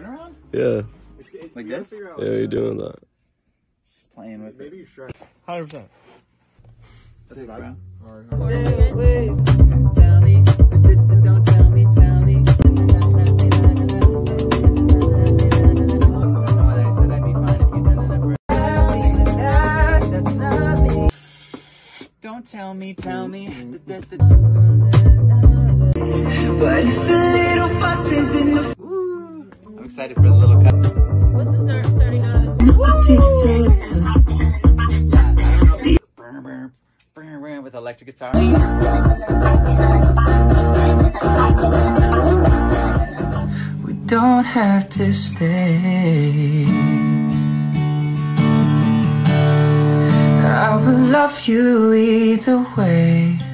Turn around? Yeah. Like this? Yeah, you're doing that. Just playing with Maybe it. Hundred percent. That's what I Tell me, don't tell me, tell me. I said I'd be fine if you did enough. Don't tell me, tell me. But if excited for the little cut. What's the start starting on? With electric guitar. We don't have to stay. I will love you either way.